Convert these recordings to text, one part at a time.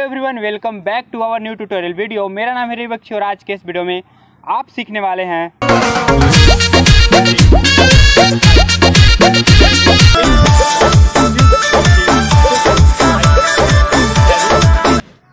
Everyone welcome back to our new tutorial video मेरा नाम है रिबक्शी और आज के इस वीडियो में आप सीखने वाले हैं।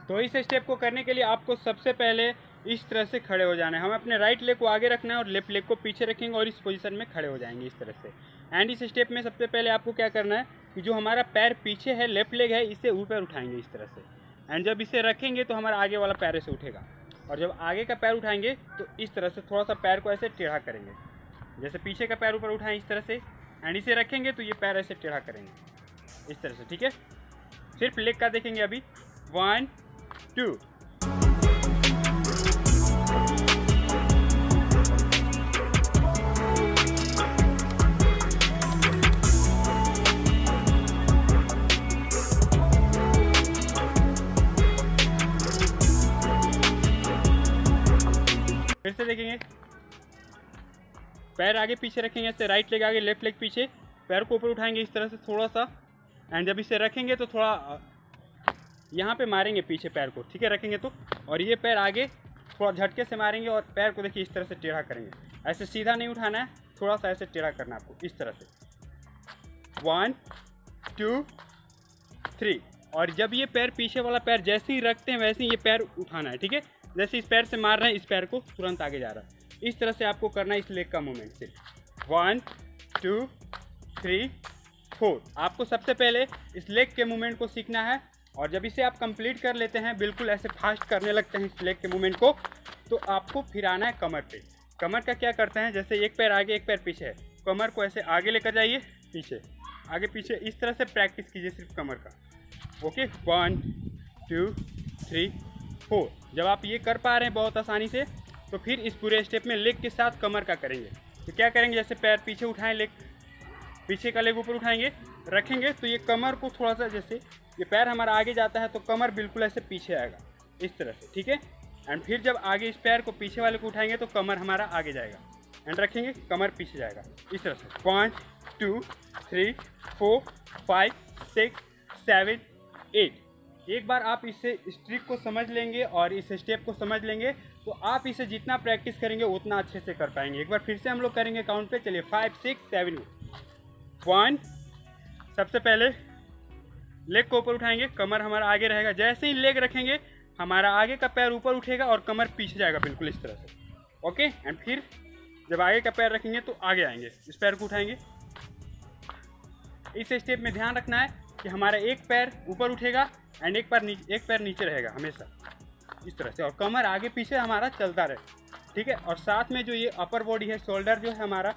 तो इस स्टेप को करने के लिए आपको सबसे पहले इस तरह से खड़े हो जाना है। हमें अपने राइट लेग को आगे रखना है और लेफ़्ट लेग को पीछे रखेंगे और इस पोजीशन में खड़े हो जाएँगे इस तरह से। एंड इस स्टेप में सबसे पहले आपको क्या करना है कि जो हमारा पैर पीछे है लेफ़्ट लेग है, इसे ऊपर उठाएँगे इस तरह से। एंड जब इसे रखेंगे तो हमारा आगे वाला पैर ऐसे उठेगा। और जब आगे का पैर उठाएँगे तो इस तरह से थोड़ा सा पैर को ऐसे टेढ़ा करेंगे। जैसे पीछे का पैर ऊपर उठाएँ इस तरह से। एंड इसे रखेंगे तो ये पैर ऐसे टेढ़ा करेंगे। इस तरह से, ठीक है? सिर्फ़ लेग का देखेंगे अभी। वन टू देखेंगे। पैर आगे पीछे रखेंगे, ऐसे राइट लेग आगे लेफ़्ट लेग पीछे। पैर को ऊपर उठाएँगे इस तरह से थोड़ा सा एंड जब इसे रखेंगे तो थोड़ा, यहाँ पे मारेंगे पीछे पैर को, ठीक है, रखेंगे तो। और ये पैर आगे थोड़ा झटके से मारेंगे और पैर को देखिए इस तरह से टेढ़ा करेंगे। ऐसे सीधा नहीं उठाना है थोड़ा सा ऐसे टेढ़ा करना है आपको, इस तरह से। वन टू थ्री और जब ये पैर पीछे वाला पैर जैसे ही रखते हैं, वैसे ही ये पैर उठाना है, ठीक है? जैसे इस पैर से मार रहे हैं, इस पैर को तुरंत आगे जा रहा है। इस तरह से आपको करना है इस लेग का मूवमेंट सिर्फ़ वन टू थ्री फोर आपको सबसे पहले इस लेग के मूवमेंट को सीखना है और जब इसे आप कंप्लीट कर लेते हैं, बिल्कुल ऐसे फास्ट करने लगते हैं इस लेग के मूवमेंट को तो आपको फिर आना है कमर पे। कमर का क्या करते हैं? जैसे एक पैर आगे, एक पैर पीछे है। कमर को ऐसे आगे लेकर जाइए, पीछे। आगे पीछे इस तरह से प्रैक्टिस कीजिए सिर्फ़ कमर का। Okay one two three four जब आप ये कर पा रहे हैं बहुत आसानी से तो फिर इस पूरे स्टेप में लेग के साथ कमर का करेंगे। तो क्या करेंगे? जैसे पैर पीछे उठाएँ लेग पीछे का लेग ऊपर उठाएँगे, रखेंगे तो ये कमर को थोड़ा सा जैसे, ये पैर हमारा आगे जाता है तो कमर बिल्कुल ऐसे पीछे आएगा, इस तरह से, ठीक है? एंड फिर जब आगे इस पैर को पीछे वाले को उठाएँगे तो कमर हमारा आगे जाएगा। एंड रखेंगे, कमर पीछे जाएगा, इस तरह से। One two three four five six seven eight एक बार आप इसे इस ट्रिक को समझ लेंगे और इस स्टेप को समझ लेंगे तो आप इसे जितना प्रैक्टिस करेंगे, उतना अच्छे से कर पाएँगे। एक बार फिर से हम लोग करेंगे काउंट पे। चलिए, फाइव, सिक्स, सेवन। वन, सबसे पहले लेग को ऊपर उठाएँगे, कमर हमारा आगे रहेगा। जैसे ही लेग रखेंगे, हमारा आगे का पैर ऊपर उठेगा और कमर पीछे जाएगा, बिल्कुल इस तरह से। ओके, एंड फिर जब आगे का पैर रखेंगे तो आगे आएँगे। इस पैर को उठाएँगे। इस स्टेप में ध्यान रखना है कि हमारा एक पैर ऊपर उठेगा एंड एक पैर एक पैर नीचे रहेगा हमेशा। इस तरह से। और कमर आगे पीछे हमारा चलता रहे। ठीक है? और साथ में जो ये अपर बॉडी है शोल्डर जो है हमारा,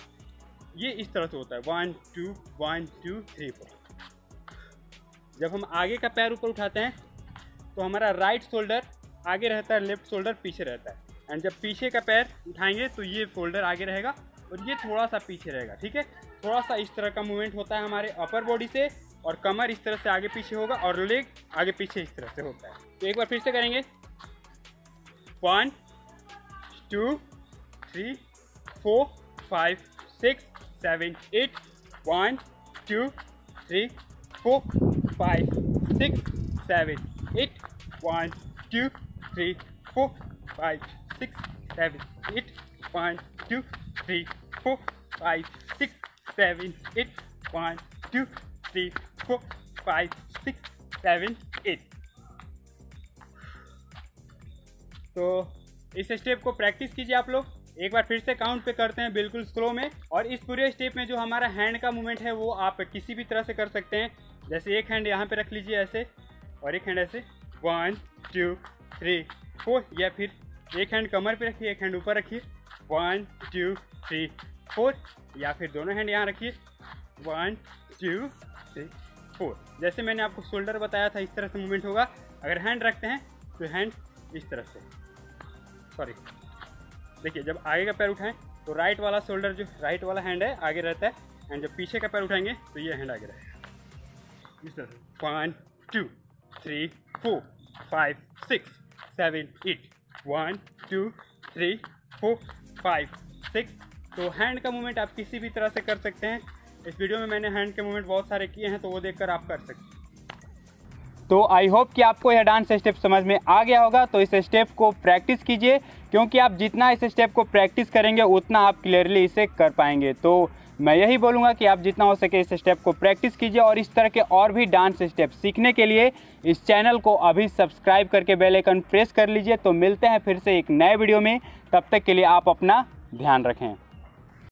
ये इस तरह से होता है। One two one two three four जब हम आगे का पैर ऊपर उठाते हैं तो हमारा राइट शोल्डर आगे रहता है लेफ़्ट शोल्डर पीछे रहता है। एंड जब पीछे का पैर उठाएँगे तो ये शोल्डर आगे रहेगा और ये थोड़ा सा पीछे रहेगा। ठीक है? थोड़ा सा इस तरह का मूवमेंट होता है हमारे अपर बॉडी से। और कमर इस तरह से आगे पीछे होगा और लेग आगे पीछे इस तरह से होता है। तो एक बार फिर से करेंगे। One two three four five six seven eight one two three four five six seven eight one two three four five six seven eight one two three four five six seven eight one two three four five six seven eight तो इस step को practice कीजिए आप लोग। एक बार फिर से count पे करते हैं बिल्कुल स्लो में। और इस पूरे स्टेप में जो हमारा हैंड का मूवमेंट है, वो आप किसी भी तरह से कर सकते हैं। जैसे एक हैंड यहाँ पे रख लीजिए ऐसे, और एक हैंड ऐसे। वन टू थ्री फोर या फिर एक हैंड कमर पे रखिए, एक हैंड ऊपर रखिए। वन टू थ्री फोर या फिर दोनों हैंड यहाँ रखिए। वन टू थ्री फोर जैसे मैंने आपको शोल्डर बताया था, इस तरह से मूवमेंट होगा। अगर हैंड रखते हैं तो हैंड इस तरह से। सॉरी देखिए, जब आगे का पैर उठाएँ तो राइट वाला शोल्डर जो राइट वाला हैंड है, आगे रहता है। एंड जब पीछे का पैर उठाएँगे तो ये हैंड आगे रहेगा। इस तरह one two three four five six seven eight one two three four five six तो हैंड का मूवमेंट आप किसी भी तरह से कर सकते हैं। इस वीडियो में मैंने हैंड के मूवमेंट बहुत सारे किए हैं तो वो देखकर आप कर सकते तो आई होप कि आपको यह डांस स्टेप समझ में आ गया होगा तो इस स्टेप को प्रैक्टिस कीजिए, क्योंकि आप जितना इस स्टेप को प्रैक्टिस करेंगे, उतना आप क्लियरली इसे कर पाएँगे। तो मैं यही बोलूँगा कि आप जितना हो सके इस स्टेप को प्रैक्टिस कीजिए, और इस तरह के और भी डांस स्टेप सीखने के लिए इस चैनल को अभी सब्सक्राइब करके बेल आइकन प्रेस कर लीजिए। तो मिलते हैं फिर से एक नए वीडियो में, तब तक के लिए आप अपना ध्यान रखें।